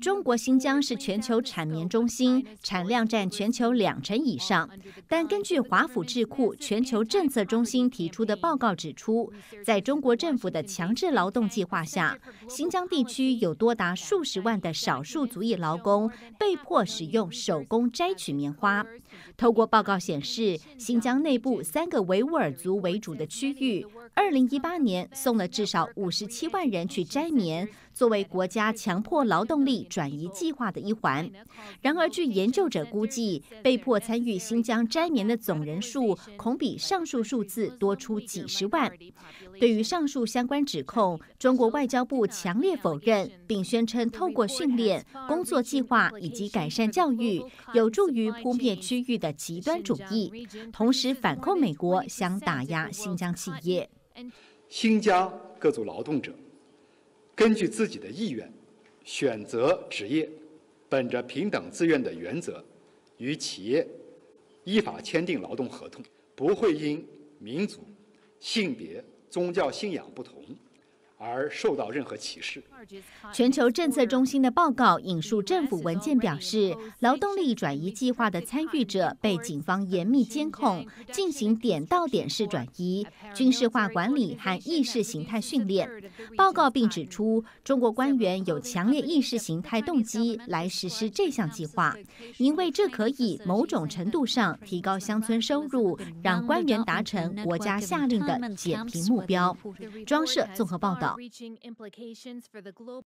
中国新疆是全球产棉中心，产量占全球两成以上。但根据华府智库全球政策中心提出的报告指出，在中国政府的强制劳动计划下，新疆地区有多达数十万的少数族裔劳工被迫使用手工摘取棉花。透过报告显示，新疆内部三个维吾尔族为主的区域，二零一八年送了至少五十七万人去摘棉，作为国家强迫劳动力转移计划的一环。然而，据研究者估计，被迫参与新疆摘棉的总人数恐比上述数字多出几十万。对于上述相关指控，中国外交部强烈否认，并宣称透过训练、工作计划以及改善教育，有助于扑灭区域的极端主义，同时反控美国想打压新疆企业。新疆各族劳动者根据自己的意愿选择职业，本着平等自愿的原则，与企业依法签订劳动合同，不会因民族、性别。宗教信仰不同。而受到任何歧视。全球政策中心的报告引述政府文件表示，劳动力转移计划的参与者被警方严密监控，进行点到点式转移、军事化管理和意识形态训练。报告并指出，中国官员有强烈意识形态动机来实施这项计划，因为这可以某种程度上提高乡村收入，让官员达成国家下令的减贫目标。装设综合报道。Reaching implications for the global